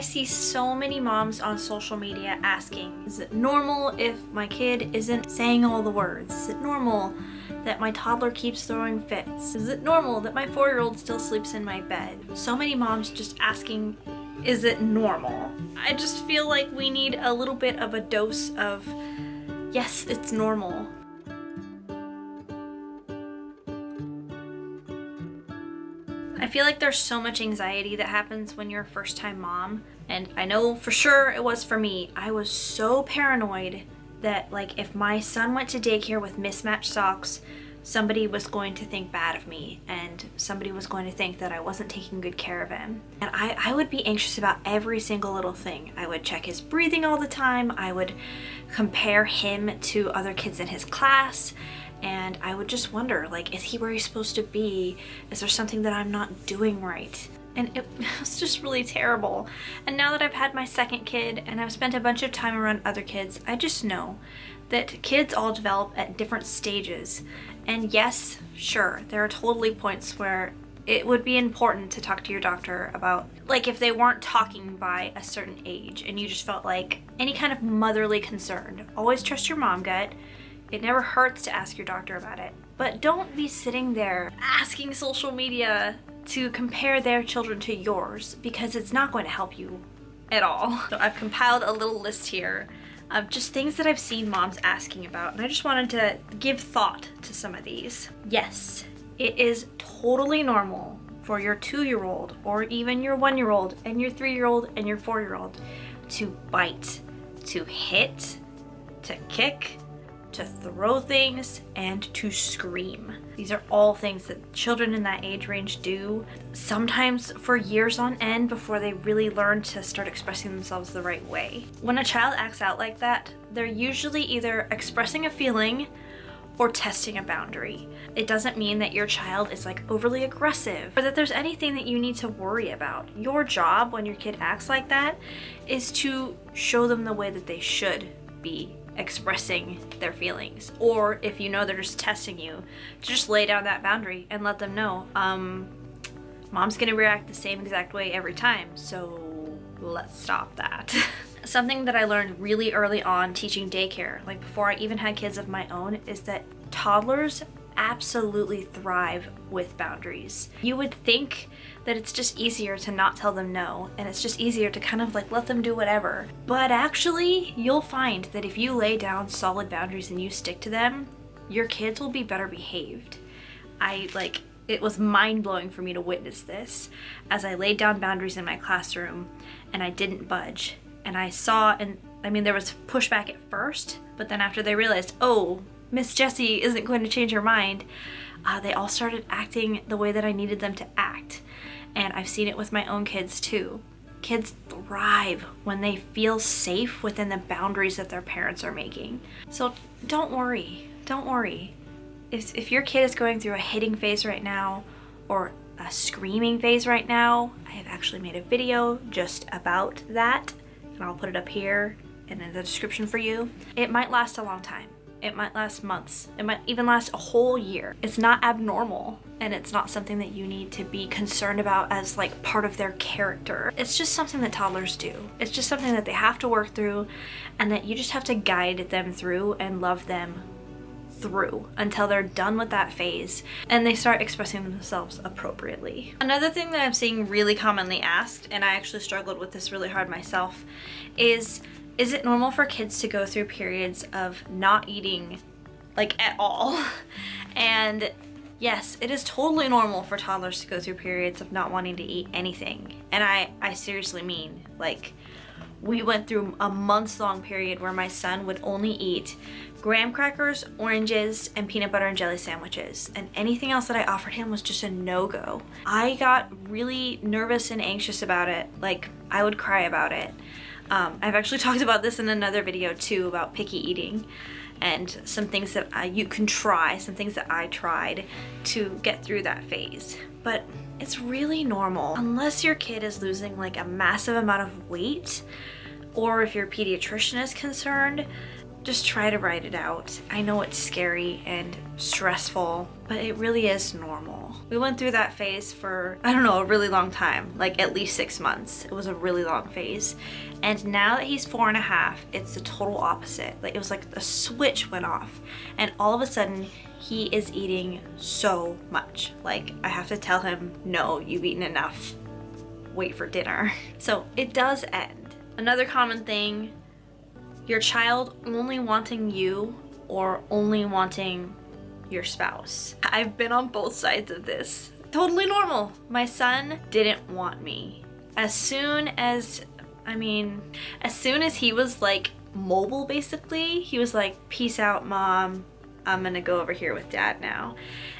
I see so many moms on social media asking, is it normal if my kid isn't saying all the words? Is it normal that my toddler keeps throwing fits? Is it normal that my four-year-old still sleeps in my bed? So many moms just asking, is it normal? I just feel like we need a little bit of a dose of, yes, it's normal. I feel like there's so much anxiety that happens when you're a first time mom. And I know for sure it was for me. I was so paranoid that like if my son went to daycare with mismatched socks, somebody was going to think bad of me and somebody was going to think that I wasn't taking good care of him. And I, I would be anxious about every single little thing. I would check his breathing all the time. I would compare him to other kids in his class and I would just wonder like is he where he's supposed to be? Is there something that I'm not doing right? And it was just really terrible. And now that I've had my second kid and I've spent a bunch of time around other kids, I just know that kids all develop at different stages. And yes, sure, there are totally points where it would be important to talk to your doctor about like if they weren't talking by a certain age and you just felt like any kind of motherly concern always trust your mom gut it never hurts to ask your doctor about it. But don't be sitting there asking social media to compare their children to yours because it's not going to help you at all. So I've compiled a little list here of just things that I've seen moms asking about and I just wanted to give thought to some of these. Yes, it is totally normal for your two-year-old or even your one-year-old and your three-year-old and your four-year-old to bite, to hit, to kick, to throw things, and to scream. These are all things that children in that age range do, sometimes for years on end before they really learn to start expressing themselves the right way. When a child acts out like that, they're usually either expressing a feeling or testing a boundary. It doesn't mean that your child is like overly aggressive or that there's anything that you need to worry about. Your job when your kid acts like that is to show them the way that they should be expressing their feelings or if you know they're just testing you to just lay down that boundary and let them know um mom's gonna react the same exact way every time so let's stop that. Something that i learned really early on teaching daycare like before i even had kids of my own is that toddlers absolutely thrive with boundaries you would think that it's just easier to not tell them no and it's just easier to kind of like let them do whatever. But actually, you'll find that if you lay down solid boundaries and you stick to them, your kids will be better behaved. I like it was mind-blowing for me to witness this as I laid down boundaries in my classroom and I didn't budge. And I saw and I mean there was pushback at first, but then after they realized, "Oh, Miss Jessie isn't going to change her mind," uh, they all started acting the way that I needed them to act and I've seen it with my own kids too. Kids thrive when they feel safe within the boundaries that their parents are making. So don't worry, don't worry. If, if your kid is going through a hitting phase right now or a screaming phase right now, I have actually made a video just about that and I'll put it up here and in the description for you. It might last a long time. It might last months. It might even last a whole year. It's not abnormal and it's not something that you need to be concerned about as like part of their character. It's just something that toddlers do. It's just something that they have to work through and that you just have to guide them through and love them through until they're done with that phase and they start expressing themselves appropriately. Another thing that I'm seeing really commonly asked, and I actually struggled with this really hard myself, is is it normal for kids to go through periods of not eating like at all? And yes, it is totally normal for toddlers to go through periods of not wanting to eat anything. And I, I seriously mean, like, we went through a months long period where my son would only eat graham crackers, oranges, and peanut butter and jelly sandwiches. And anything else that I offered him was just a no-go. I got really nervous and anxious about it. Like, I would cry about it. Um, I've actually talked about this in another video too about picky eating and some things that I, you can try, some things that I tried to get through that phase. But it's really normal. Unless your kid is losing like a massive amount of weight or if your pediatrician is concerned, just try to write it out. I know it's scary and stressful, but it really is normal. We went through that phase for, I don't know, a really long time, like at least six months. It was a really long phase. And now that he's four and a half, it's the total opposite. Like it was like a switch went off and all of a sudden he is eating so much. Like I have to tell him, no, you've eaten enough. Wait for dinner. So it does end. Another common thing your child only wanting you or only wanting your spouse. I've been on both sides of this. Totally normal. My son didn't want me. As soon as, I mean, as soon as he was like mobile basically, he was like, peace out mom, I'm gonna go over here with dad now.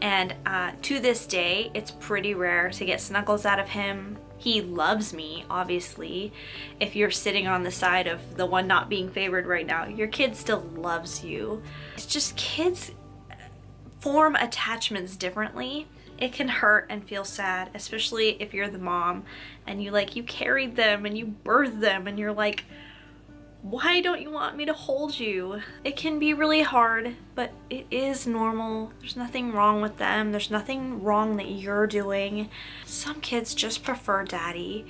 And uh, to this day, it's pretty rare to get snuggles out of him. He loves me, obviously. If you're sitting on the side of the one not being favored right now, your kid still loves you. It's just kids form attachments differently. It can hurt and feel sad, especially if you're the mom and you like, you carried them and you birthed them and you're like, why don't you want me to hold you? It can be really hard, but it is normal. There's nothing wrong with them. There's nothing wrong that you're doing. Some kids just prefer daddy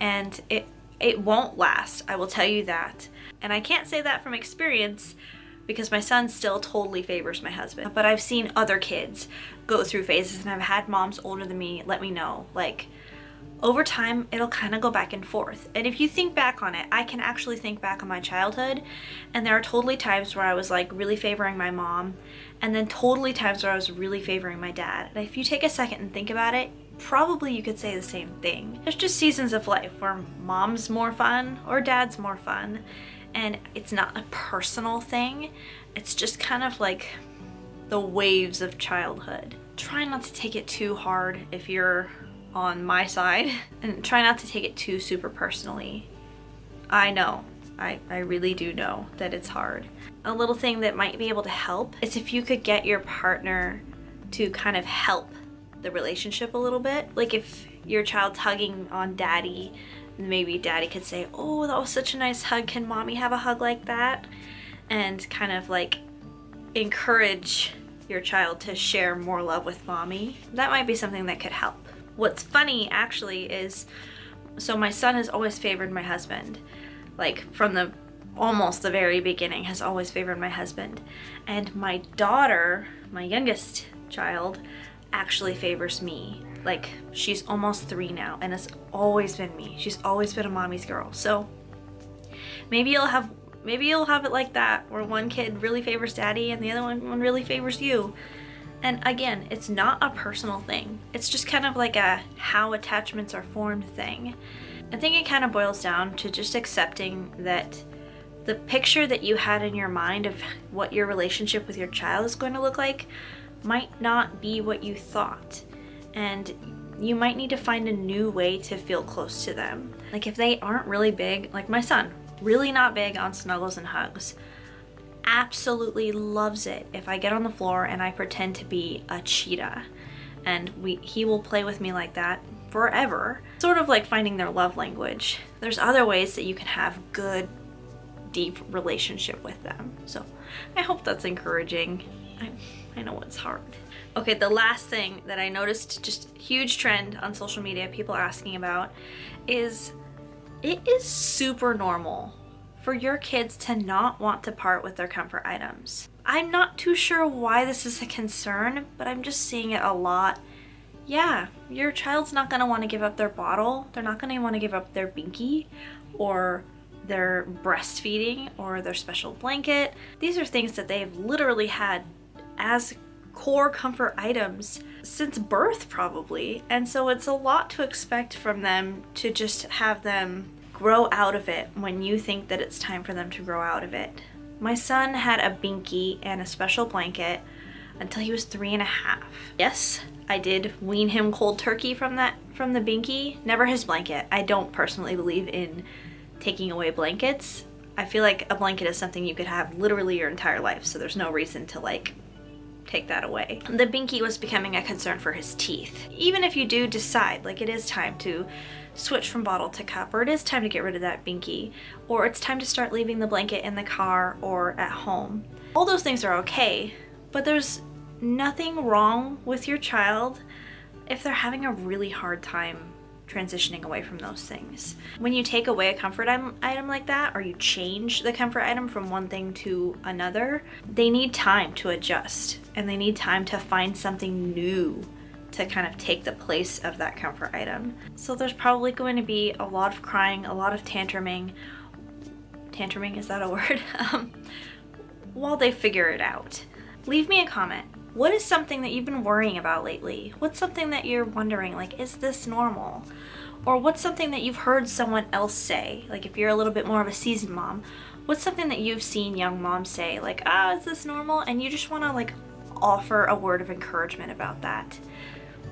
and it it won't last. I will tell you that. And I can't say that from experience because my son still totally favors my husband. But I've seen other kids go through phases and I've had moms older than me let me know like over time it'll kind of go back and forth. And if you think back on it I can actually think back on my childhood and there are totally times where I was like really favoring my mom and then totally times where I was really favoring my dad. And if you take a second and think about it probably you could say the same thing. There's just seasons of life where mom's more fun or dad's more fun and it's not a personal thing. It's just kind of like the waves of childhood. Try not to take it too hard if you're on my side and try not to take it too super personally. I know, I, I really do know that it's hard. A little thing that might be able to help is if you could get your partner to kind of help the relationship a little bit. Like if your child's hugging on daddy, maybe daddy could say, oh, that was such a nice hug. Can mommy have a hug like that? And kind of like encourage your child to share more love with mommy. That might be something that could help. What's funny actually is, so my son has always favored my husband. Like from the almost the very beginning has always favored my husband. And my daughter, my youngest child, actually favors me. Like she's almost three now and it's always been me. She's always been a mommy's girl. So maybe you'll have maybe you'll have it like that where one kid really favors daddy and the other one, one really favors you. And again, it's not a personal thing. It's just kind of like a how attachments are formed thing. I think it kind of boils down to just accepting that the picture that you had in your mind of what your relationship with your child is going to look like might not be what you thought. And you might need to find a new way to feel close to them. Like if they aren't really big, like my son, really not big on snuggles and hugs, absolutely loves it if I get on the floor and I pretend to be a cheetah. And we he will play with me like that forever. Sort of like finding their love language. There's other ways that you can have good, deep relationship with them. So I hope that's encouraging. I, I know it's hard. Okay, the last thing that I noticed, just huge trend on social media, people asking about, is it is super normal for your kids to not want to part with their comfort items. I'm not too sure why this is a concern, but I'm just seeing it a lot. Yeah, your child's not gonna wanna give up their bottle. They're not gonna wanna give up their binky or their breastfeeding or their special blanket. These are things that they've literally had as core comfort items since birth probably. And so it's a lot to expect from them to just have them grow out of it when you think that it's time for them to grow out of it. My son had a binky and a special blanket until he was three and a half. Yes, I did wean him cold turkey from that from the binky, never his blanket. I don't personally believe in taking away blankets. I feel like a blanket is something you could have literally your entire life, so there's no reason to like take that away. The binky was becoming a concern for his teeth. Even if you do decide, like it is time to switch from bottle to cup, or it is time to get rid of that binky, or it's time to start leaving the blanket in the car or at home. All those things are okay, but there's nothing wrong with your child if they're having a really hard time transitioning away from those things. When you take away a comfort item like that, or you change the comfort item from one thing to another, they need time to adjust and they need time to find something new to kind of take the place of that comfort item. So there's probably going to be a lot of crying, a lot of tantruming. Tantruming, is that a word? um, while they figure it out. Leave me a comment. What is something that you've been worrying about lately? What's something that you're wondering, like, is this normal? Or what's something that you've heard someone else say? Like, if you're a little bit more of a seasoned mom, what's something that you've seen young moms say? Like, ah, oh, is this normal? And you just want to, like, offer a word of encouragement about that.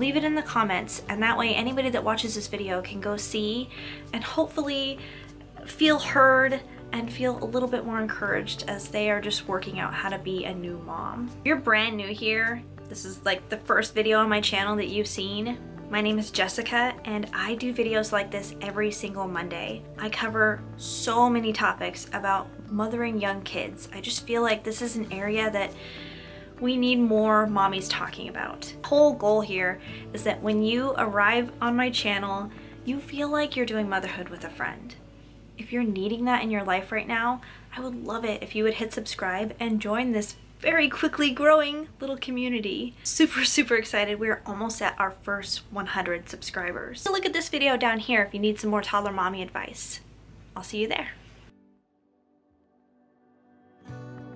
Leave it in the comments, and that way anybody that watches this video can go see and hopefully feel heard and feel a little bit more encouraged as they are just working out how to be a new mom. If you're brand new here, this is like the first video on my channel that you've seen. My name is Jessica and I do videos like this every single Monday. I cover so many topics about mothering young kids. I just feel like this is an area that we need more mommies talking about. The whole goal here is that when you arrive on my channel, you feel like you're doing motherhood with a friend. If you're needing that in your life right now, I would love it if you would hit subscribe and join this very quickly growing little community. Super, super excited. We're almost at our first 100 subscribers. So look at this video down here if you need some more toddler mommy advice. I'll see you there.